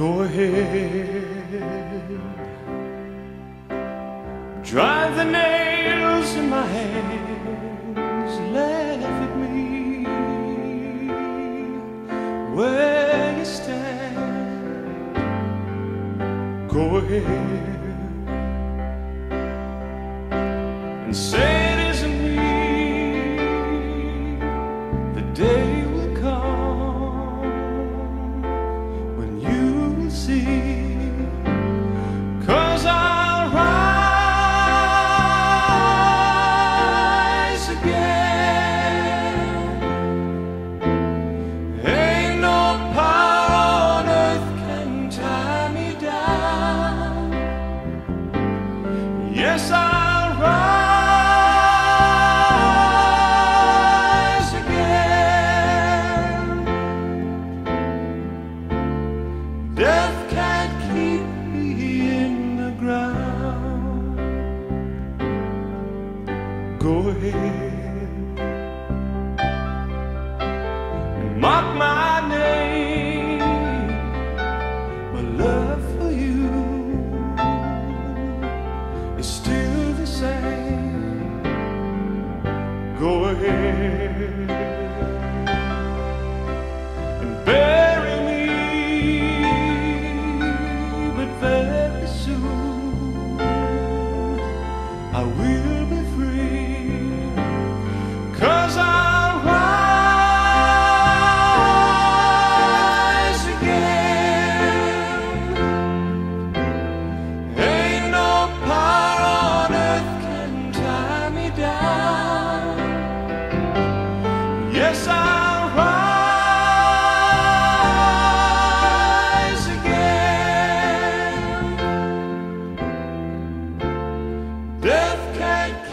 Go ahead. Drive the nails in my hands. Laugh at me where you stand. Go ahead and say mock my name. My love for you is still the same. Go ahead and bury me, but very soon I will be free.